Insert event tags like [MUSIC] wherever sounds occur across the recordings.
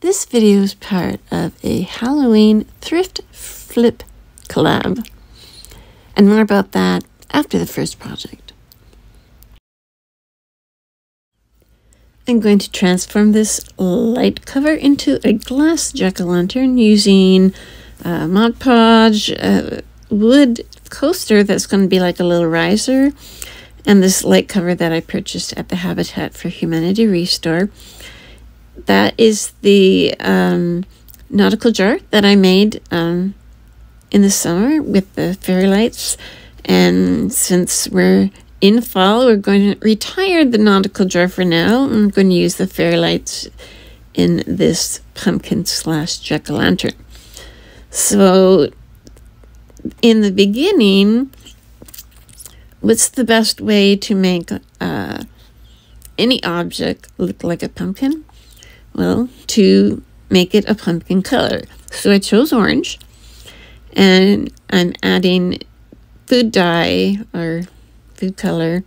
This video is part of a Halloween thrift flip collab. And more about that after the first project. I'm going to transform this light cover into a glass jack-o'-lantern using a Mod Podge uh, wood coaster that's going to be like a little riser and this light cover that I purchased at the Habitat for Humanity Restore that is the um, nautical jar that I made um, in the summer with the fairy lights. And since we're in fall, we're going to retire the nautical jar for now. I'm going to use the fairy lights in this pumpkin slash jack-o'-lantern. So in the beginning, what's the best way to make uh, any object look like a pumpkin? Well, to make it a pumpkin color. So I chose orange and I'm adding food dye or food color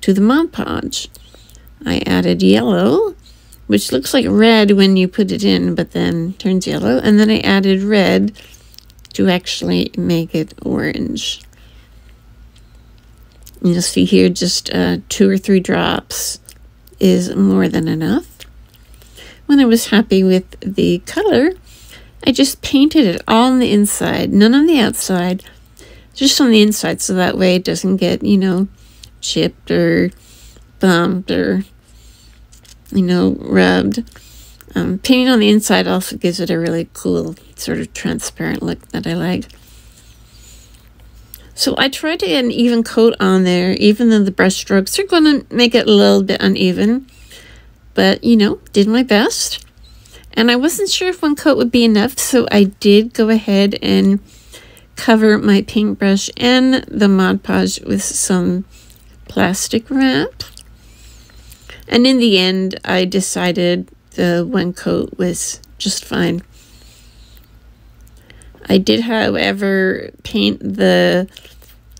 to the Mod Podge. I added yellow, which looks like red when you put it in, but then turns yellow. And then I added red to actually make it orange. You'll see here just uh, two or three drops is more than enough. When I was happy with the color, I just painted it all on the inside, none on the outside, just on the inside so that way it doesn't get, you know, chipped or bumped or, you know, rubbed. Um, painting on the inside also gives it a really cool sort of transparent look that I like. So I tried to get an even coat on there, even though the brush strokes are going to make it a little bit uneven but you know, did my best. And I wasn't sure if one coat would be enough, so I did go ahead and cover my paintbrush and the Mod Podge with some plastic wrap. And in the end, I decided the one coat was just fine. I did, however, paint the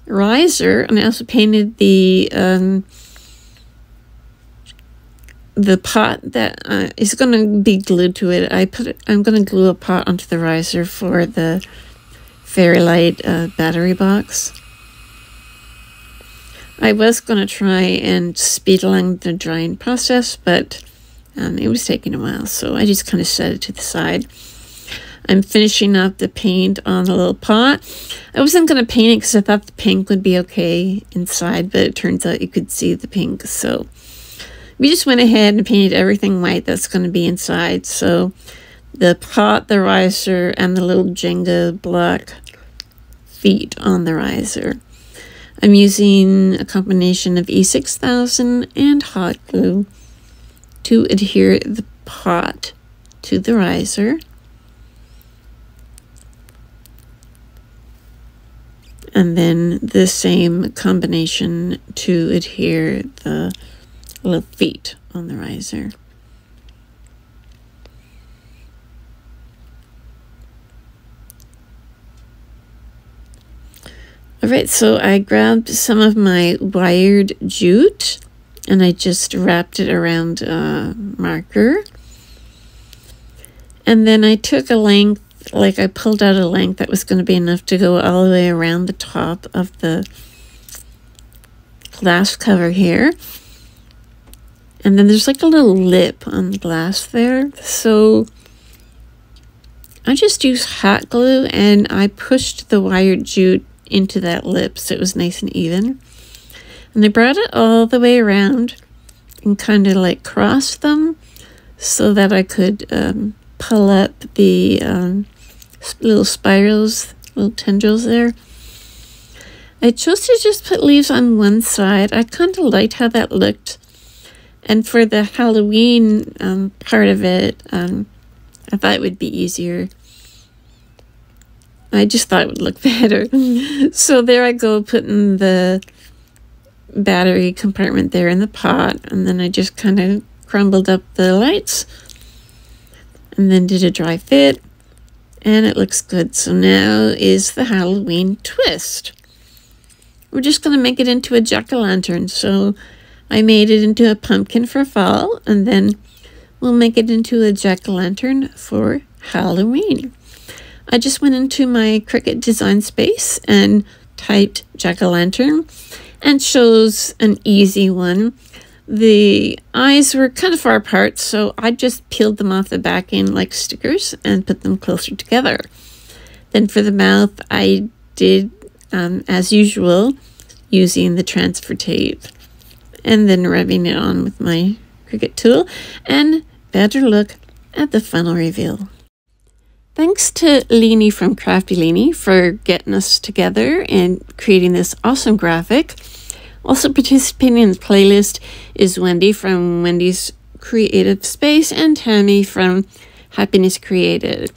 riser, and I also painted the um, the pot that uh, is going to be glued to it. I put it, I'm going to glue a pot onto the riser for the Fairy Light uh, battery box. I was going to try and speed along the drying process, but um, it was taking a while, so I just kind of set it to the side. I'm finishing up the paint on the little pot. I wasn't going to paint it because I thought the pink would be okay inside, but it turns out you could see the pink, so we just went ahead and painted everything white that's going to be inside. So the pot, the riser, and the little Jenga block feet on the riser. I'm using a combination of E6000 and hot glue to adhere the pot to the riser. And then the same combination to adhere the little feet on the riser. All right, so I grabbed some of my wired jute and I just wrapped it around a marker. And then I took a length, like I pulled out a length that was going to be enough to go all the way around the top of the glass cover here. And then there's like a little lip on the glass there. So I just used hot glue and I pushed the wired jute into that lip so it was nice and even. And I brought it all the way around and kind of like crossed them so that I could um, pull up the um, little spirals, little tendrils there. I chose to just put leaves on one side. I kind of liked how that looked and for the Halloween um, part of it, um, I thought it would be easier. I just thought it would look [LAUGHS] better. [LAUGHS] so there I go, putting the battery compartment there in the pot, and then I just kind of crumbled up the lights, and then did a dry fit, and it looks good. So now is the Halloween twist. We're just going to make it into a jack-o'-lantern, so I made it into a pumpkin for fall and then we'll make it into a jack-o'-lantern for Halloween. I just went into my Cricut design space and typed jack-o'-lantern and chose an easy one. The eyes were kind of far apart, so I just peeled them off the back end like stickers and put them closer together. Then for the mouth, I did, um, as usual, using the transfer tape and then rubbing it on with my Cricut tool and better look at the final reveal. Thanks to Leeny from Krafty Leeny for getting us together and creating this awesome graphic. Also participating in the playlist is Wendy from Wendy's Creative Space and Tami from Happiness Created.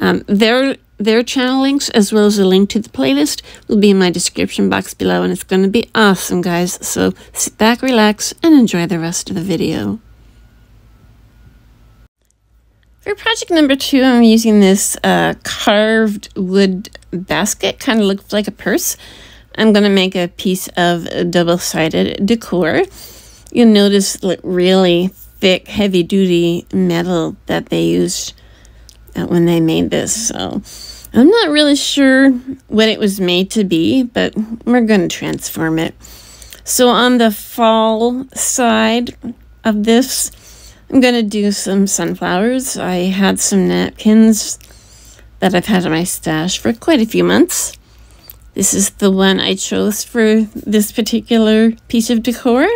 Um, their their channel links as well as a link to the playlist will be in my description box below and it's going to be awesome guys. So sit back relax and enjoy the rest of the video. For project number two i'm using this uh, carved wood basket. Kind of looks like a purse. I'm going to make a piece of double-sided decor. You'll notice like really thick heavy duty metal that they used when they made this. So I'm not really sure what it was made to be, but we're going to transform it. So on the fall side of this, I'm going to do some sunflowers. I had some napkins that I've had in my stash for quite a few months. This is the one I chose for this particular piece of decor.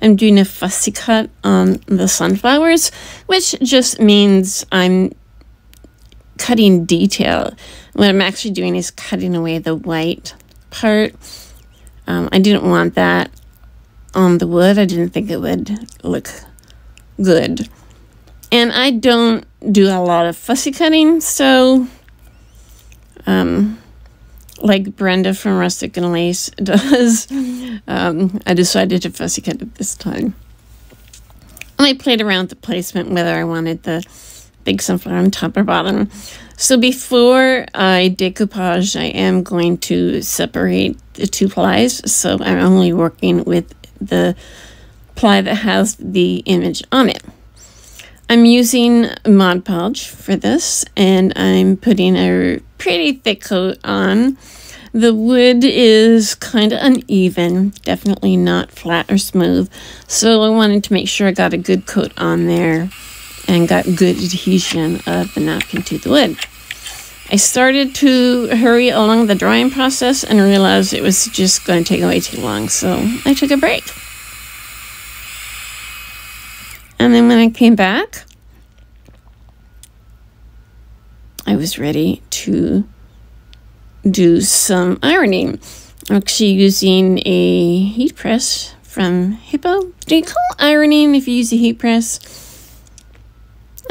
I'm doing a fussy cut on the sunflowers, which just means I'm cutting detail. What I'm actually doing is cutting away the white part. Um, I didn't want that on the wood. I didn't think it would look good. And I don't do a lot of fussy cutting, so um, like Brenda from Rustic and Lace [LAUGHS] does, um, I decided to fussy cut it this time. And I played around with the placement, whether I wanted the big sunflower on top or bottom. So before I decoupage, I am going to separate the two plies. So I'm only working with the ply that has the image on it. I'm using Mod Podge for this, and I'm putting a pretty thick coat on. The wood is kind of uneven, definitely not flat or smooth, so I wanted to make sure I got a good coat on there and got good adhesion of the napkin to the wood. I started to hurry along the drying process and realized it was just going to take way too long, so I took a break. And then when I came back, I was ready to do some ironing. I'm actually using a heat press from Hippo. Do you call ironing if you use a heat press?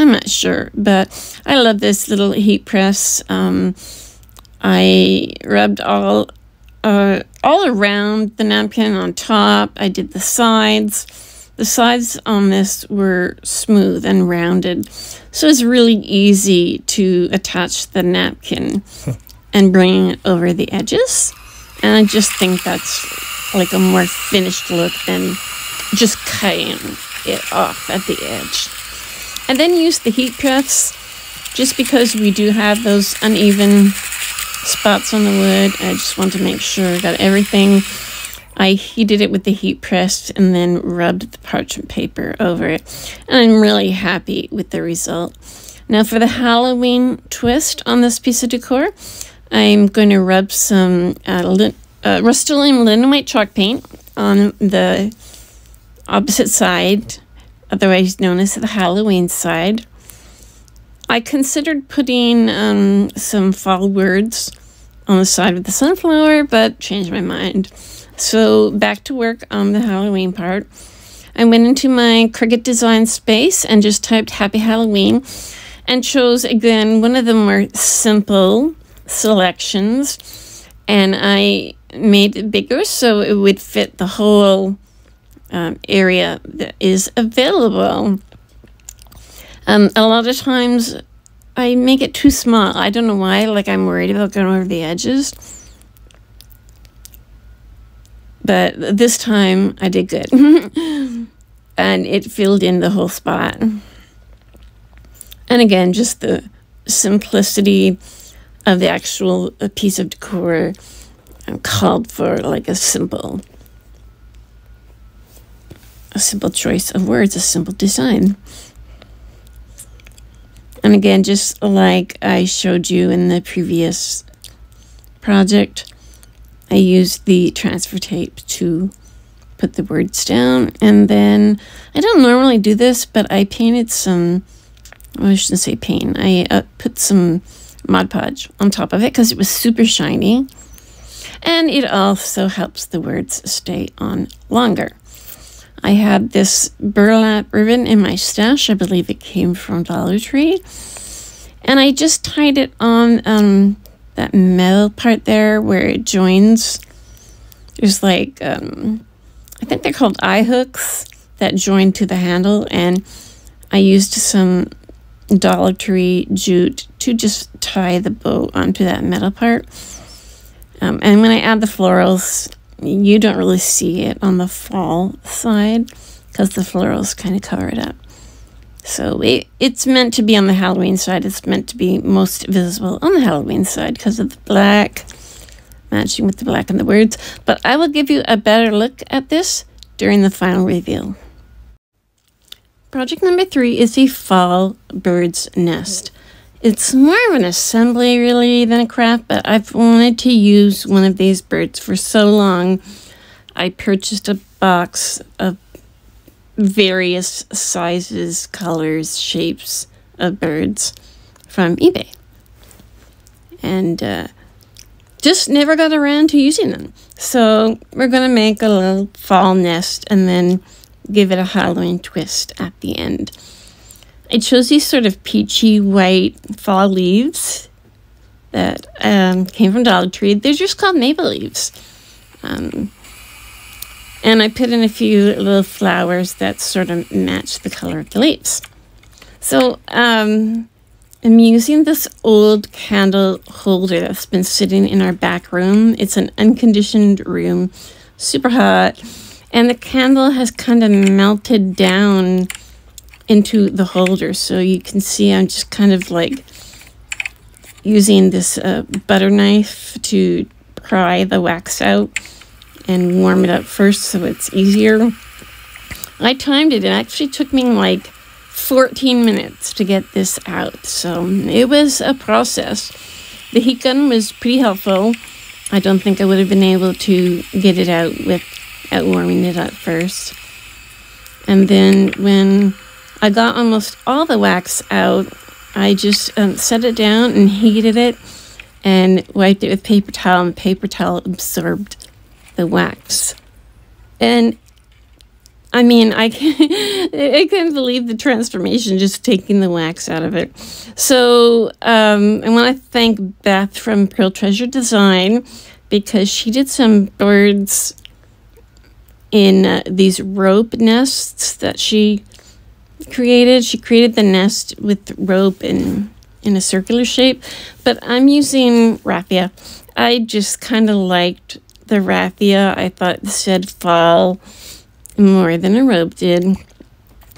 I'm not sure, but I love this little heat press. Um, I rubbed all uh, all around the napkin on top. I did the sides. The sides on this were smooth and rounded, so it's really easy to attach the napkin [LAUGHS] and bring it over the edges. And I just think that's like a more finished look than just cutting it off at the edge. And then use the heat press just because we do have those uneven spots on the wood. I just want to make sure I got everything. I heated it with the heat press and then rubbed the parchment paper over it. And I'm really happy with the result. Now for the Halloween twist on this piece of decor, I'm going to rub some uh, uh, Rust-Oleum chalk paint on the opposite side otherwise known as the Halloween side. I considered putting um, some fall words on the side of the sunflower, but changed my mind. So back to work on the Halloween part. I went into my Cricut design space and just typed Happy Halloween and chose again one of the more simple selections and I made it bigger so it would fit the whole um, area that is available. Um, a lot of times I make it too small. I don't know why, like I'm worried about going over the edges. But this time I did good. [LAUGHS] and it filled in the whole spot. And again, just the simplicity of the actual piece of decor um, called for like a simple a simple choice of words, a simple design. And again, just like I showed you in the previous project, I used the transfer tape to put the words down. And then I don't normally do this, but I painted some, well, I shouldn't say paint, I uh, put some Mod Podge on top of it because it was super shiny. And it also helps the words stay on longer. I had this burlap ribbon in my stash. I believe it came from Dollar Tree. And I just tied it on um, that metal part there where it joins. There's like, um, I think they're called eye hooks that join to the handle. And I used some Dollar Tree jute to just tie the bow onto that metal part. Um, and when I add the florals, you don't really see it on the fall side because the florals kind of cover it up. So it, it's meant to be on the Halloween side. It's meant to be most visible on the Halloween side because of the black, matching with the black and the words. But I will give you a better look at this during the final reveal. Project number three is the fall bird's nest. It's more of an assembly really than a craft, but I've wanted to use one of these birds for so long. I purchased a box of various sizes, colors, shapes of birds from eBay. And uh, just never got around to using them. So we're going to make a little fall nest and then give it a Halloween twist at the end. I shows these sort of peachy white fall leaves that um, came from Dollar Tree. They're just called maple leaves. Um, and I put in a few little flowers that sort of match the color of the leaves. So um, I'm using this old candle holder that's been sitting in our back room. It's an unconditioned room, super hot. And the candle has kind of melted down into the holder. So you can see I'm just kind of like using this uh, butter knife to pry the wax out and warm it up first so it's easier. I timed it. It actually took me like 14 minutes to get this out. So it was a process. The heat gun was pretty helpful. I don't think I would have been able to get it out without warming it up first. And then when I got almost all the wax out. I just um, set it down and heated it and wiped it with paper towel, and the paper towel absorbed the wax. And I mean, I [LAUGHS] I can't believe the transformation just taking the wax out of it. So um, I want to thank Beth from Pearl Treasure Design because she did some birds in uh, these rope nests that she created. She created the nest with rope in in a circular shape, but I'm using raffia. I just kind of liked the raffia. I thought this said fall more than a rope did.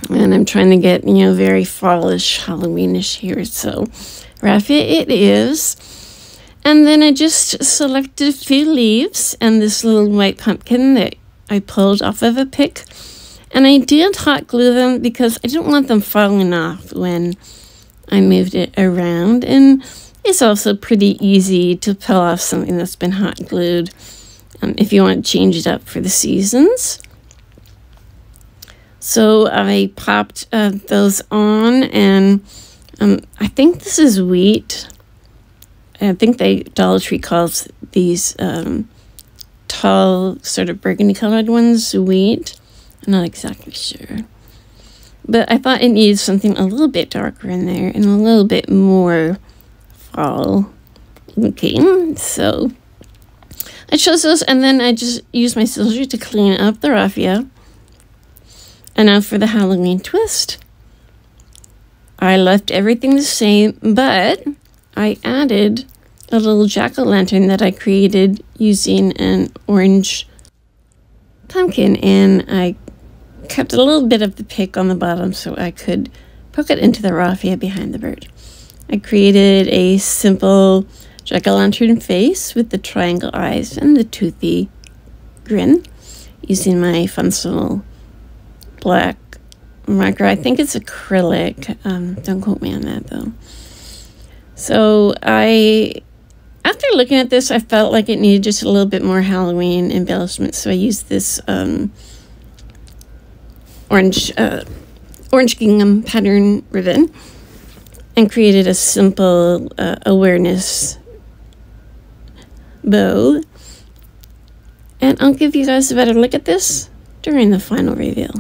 And I'm trying to get, you know, very fallish, Halloweenish here. So raffia it is. And then I just selected a few leaves and this little white pumpkin that I pulled off of a pick. And I did hot glue them because I didn't want them falling off when I moved it around. And it's also pretty easy to peel off something that's been hot glued um, if you want to change it up for the seasons. So I popped uh, those on and um, I think this is wheat. I think they Dollar Tree calls these um, tall, sort of burgundy colored ones wheat. Not exactly sure. But I thought it needed something a little bit darker in there and a little bit more fall looking. So I chose those and then I just used my scissors to clean up the raffia. And now for the Halloween twist. I left everything the same, but I added a little jack-o'-lantern that I created using an orange pumpkin and I kept a little bit of the pick on the bottom so I could poke it into the raffia behind the bird. I created a simple jack-o'-lantern face with the triangle eyes and the toothy grin using my Funsil black marker. I think it's acrylic. Um, don't quote me on that though. So I, after looking at this, I felt like it needed just a little bit more Halloween embellishment. So I used this um, orange, uh, orange gingham pattern ribbon and created a simple uh, awareness bow. And I'll give you guys a better look at this during the final reveal.